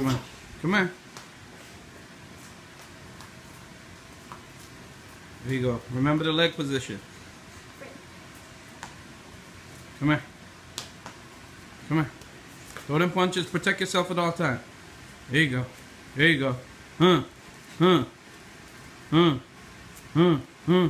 Come on. Come on. There you go. Remember the leg position. Come here. Come here. Throw them punches. Protect yourself at all time. There you go. There you go. Huh. Huh. Huh. Huh. Huh.